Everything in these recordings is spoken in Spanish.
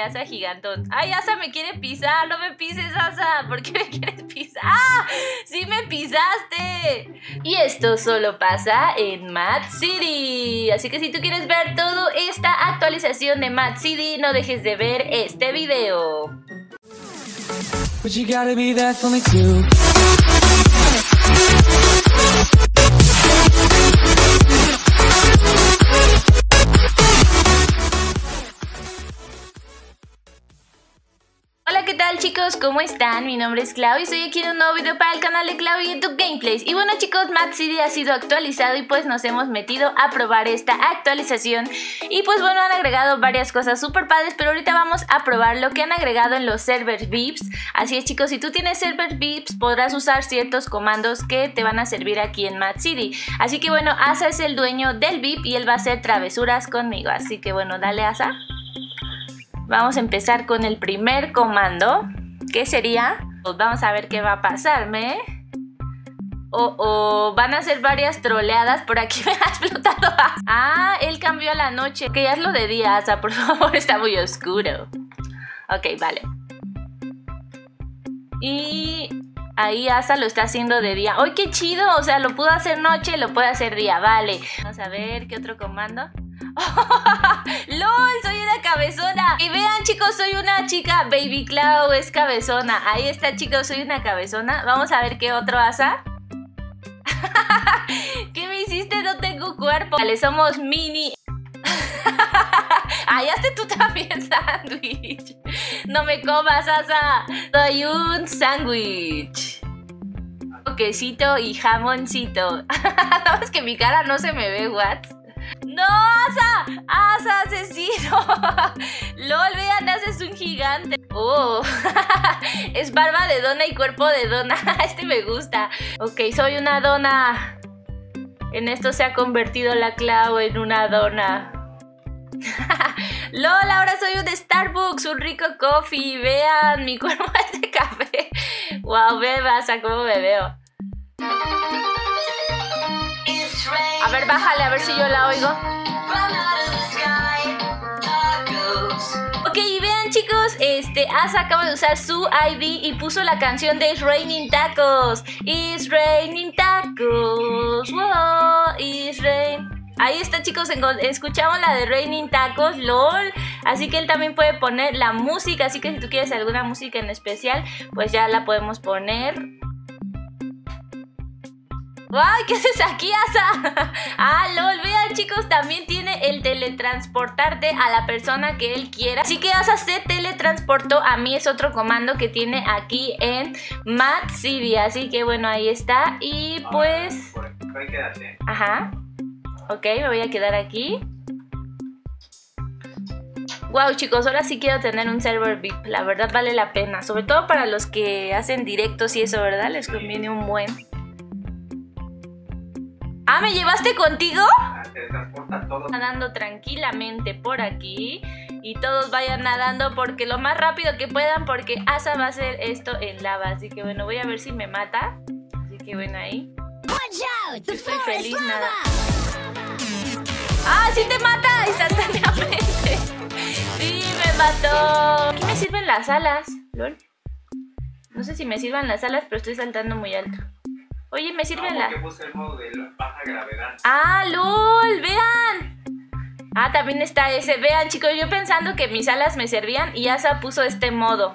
Asa gigantón. Ay, Asa me quiere pisar. No me pises, Asa. ¿Por qué me quieres pisar? ¡Ah! ¡Sí me pisaste! Y esto solo pasa en Mad City. Así que si tú quieres ver toda esta actualización de Mad City, no dejes de ver este video. ¿Cómo están? Mi nombre es Clau y estoy aquí en un nuevo video para el canal de Clau y YouTube Gameplays. Y bueno chicos, Mad City ha sido actualizado y pues nos hemos metido a probar esta actualización. Y pues bueno, han agregado varias cosas super padres, pero ahorita vamos a probar lo que han agregado en los servers VIPs. Así es chicos, si tú tienes servers VIPs podrás usar ciertos comandos que te van a servir aquí en Mad City. Así que bueno, Asa es el dueño del VIP y él va a hacer travesuras conmigo. Así que bueno, dale Asa. Vamos a empezar con el primer comando, que sería, pues vamos a ver qué va a pasarme. O, van a ser varias troleadas, por aquí me ha explotado. Ah, él cambió a la noche, que ya es lo de día, Asa, por favor, está muy oscuro. Ok, vale. Y ahí Asa lo está haciendo de día. ¡Ay, qué chido! O sea, lo pudo hacer noche, lo puede hacer día, vale. Vamos a ver, ¿qué otro comando? ¡Lol! Soy una cabezona. Y vean, chicos, soy una chica. Baby Clau es cabezona. Ahí está, chicos, soy una cabezona. Vamos a ver qué otro asa. ¿Qué me hiciste? No tengo cuerpo. Vale, somos mini. Ay, hazte tú también sándwich. No me comas, asa. Soy un sándwich. Quesito y jamoncito. no, es que mi cara no se me ve, what? ¡No, Asa! ¡Asa, asesino! ¡Lol, vean, haces un gigante! ¡Oh! es barba de dona y cuerpo de dona. este me gusta. Ok, soy una dona. En esto se ha convertido la clave en una dona. ¡Lol! Ahora soy un Starbucks, un rico coffee. Vean, mi cuerpo es de café. ¡Wow! Ve, Asa, cómo me veo. A ver, bájale, a ver si yo la oigo. Ok, y vean chicos, este, Asa acaba de usar su ID y puso la canción de It's Raining Tacos. It's Raining Tacos. Wow, It's Rain. Ahí está chicos, escuchamos la de Raining Tacos, LOL. Así que él también puede poner la música, así que si tú quieres alguna música en especial, pues ya la podemos poner. ¡Ay! ¿Qué haces aquí, Asa? ah, lol, vean chicos, también tiene el teletransportarte a la persona que él quiera. Así que Asa se teletransportó. A mí es otro comando que tiene aquí en Mad City. Así que bueno, ahí está. Y pues... Ajá. Ok, me voy a quedar aquí. Wow chicos, ahora sí quiero tener un server VIP, la verdad vale la pena, sobre todo para los que hacen directos y eso, ¿verdad? Les conviene un buen. Ah, ¿me llevaste contigo? Nadando tranquilamente por aquí y todos vayan nadando porque lo más rápido que puedan porque Asa va a hacer esto en lava. Así que bueno, voy a ver si me mata. Así que bueno, ahí. Estoy feliz nada. ¡Ah, sí te mata! Instantáneamente. Sí, me mató. ¿Qué me sirven las alas? ¿Lol? No sé si me sirvan las alas, pero estoy saltando muy alto. Oye, me sirve la... Ah, lol, vean. Ah, también está ese. Vean, chicos, yo pensando que mis alas me servían y Asa puso este modo.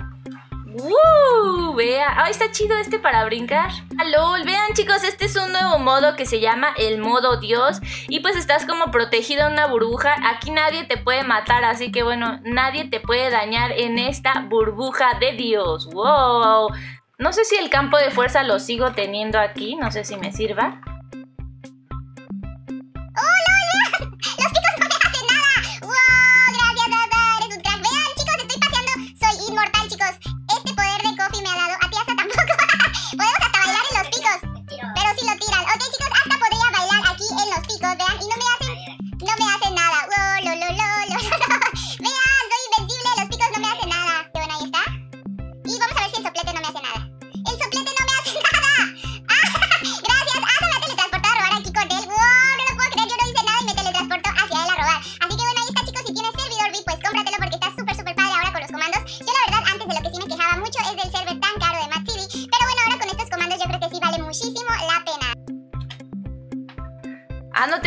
¡Uh! Vea. Ah, está chido este para brincar. Ah, lol. Vean, chicos, este es un nuevo modo que se llama el modo Dios. Y pues estás como protegido en una burbuja. Aquí nadie te puede matar, así que bueno, nadie te puede dañar en esta burbuja de Dios. ¡Wow! No sé si el campo de fuerza lo sigo teniendo aquí, no sé si me sirva.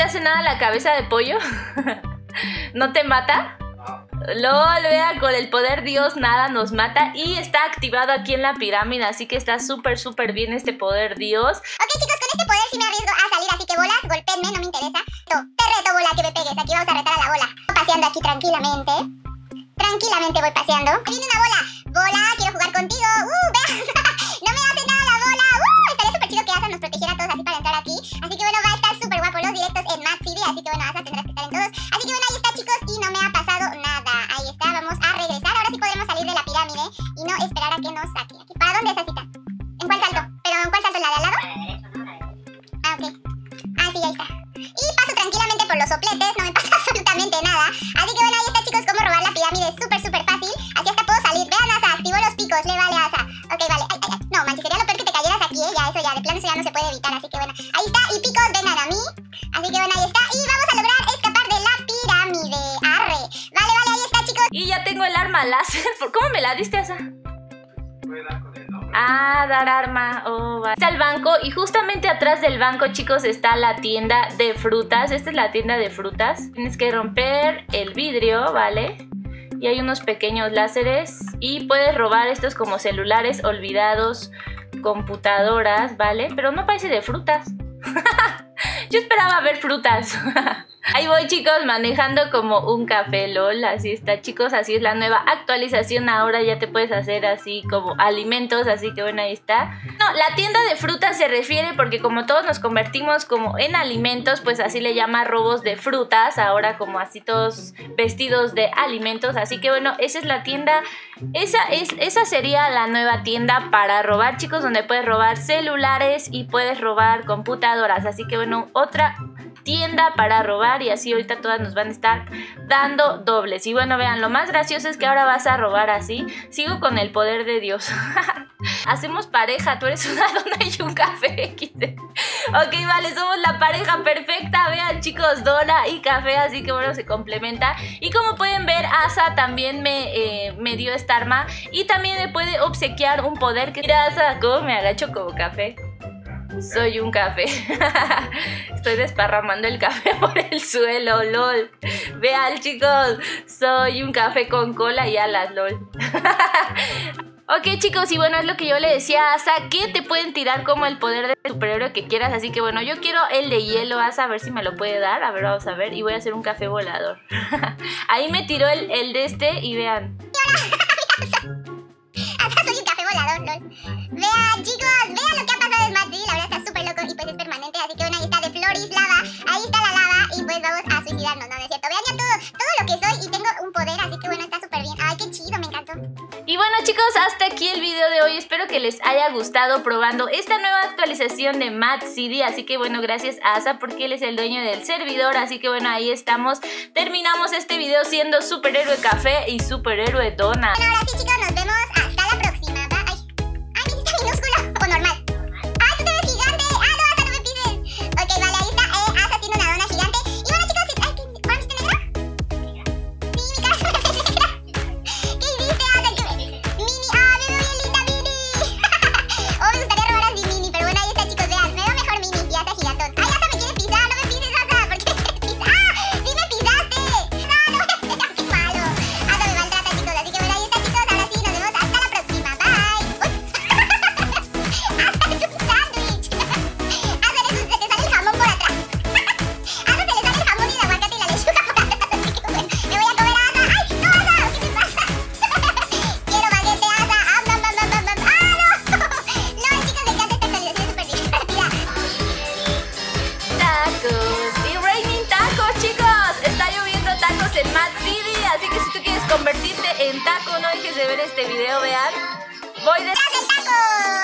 Hace nada la cabeza de pollo? ¿No te mata? LOL, vea, con el poder Dios nada nos mata y está activado aquí en la pirámide, así que está súper, súper bien este poder Dios. Ok chicos, con este poder sí me arriesgo a salir, así que bolas, golpeenme, no me interesa. te reto bola que me pegues, aquí vamos a retar a la bola. Paseando aquí tranquilamente. Tranquilamente voy paseando. Viene una bola. Bola, quiero sopletes, no me pasa absolutamente nada. Así que bueno, ahí está chicos, cómo robar la pirámide es súper, súper fácil. Así hasta puedo salir. Vean, Asa, activó los picos, le vale Asa. Ok, vale. Ay, ay, ay. No, manches, sería lo peor que te cayeras aquí, ¿eh? Ya, eso ya, de plano eso ya no se puede evitar. Así que bueno, ahí está. Y picos, vengan a mí. Así que bueno, ahí está. Y vamos a lograr escapar de la pirámide. Arre. Vale, vale, ahí está chicos. Y ya tengo el arma láser. ¿Cómo me la diste, Asa? Ah, dar arma. Oh. Está el banco y justamente atrás del banco, chicos, está la tienda de frutas. Esta es la tienda de frutas. Tienes que romper el vidrio, ¿vale? Y hay unos pequeños láseres y puedes robar estos como celulares olvidados, computadoras, ¿vale? Pero no parece de frutas. Yo esperaba ver frutas. Ahí voy chicos manejando como un café LOL, así está. Chicos, así es la nueva actualización, ahora ya te puedes hacer así como alimentos, así que bueno ahí está. No, la tienda de frutas se refiere porque como todos nos convertimos como en alimentos, pues así le llama robos de frutas, ahora como así todos vestidos de alimentos, así que bueno, esa es la tienda, esa, es, esa sería la nueva tienda para robar chicos, donde puedes robar celulares y puedes robar computadoras, así que bueno, otra tienda para robar y así ahorita todas nos van a estar dando dobles. Y bueno, vean, lo más gracioso es que ahora vas a robar así. Sigo con el poder de Dios. Hacemos pareja, tú eres una dona y un café. ok, vale, somos la pareja perfecta. Vean, chicos, dona y café, así que bueno, se complementa. Y como pueden ver, Asa también me, eh, me dio esta arma y también me puede obsequiar un poder que... Mira, Asa, cómo me agacho como café. Soy un café. Estoy desparramando el café por el suelo, lol. Vean, chicos, soy un café con cola y alas, lol. Ok chicos, y bueno, es lo que yo le decía a Asa, que te pueden tirar como el poder de superhéroe que quieras, así que bueno, yo quiero el de hielo, Asa, a ver si me lo puede dar, a ver, vamos a ver, y voy a hacer un café volador. Ahí me tiró el, el de este y vean. Asa, soy un café volador, lol. Vean chicos, chicos, hasta aquí el video de hoy. Espero que les haya gustado probando esta nueva actualización de Mad City. Así que bueno, gracias a Asa porque él es el dueño del servidor. Así que bueno, ahí estamos. Terminamos este video siendo superhéroe café y superhéroe dona. Bueno, ahora ボイです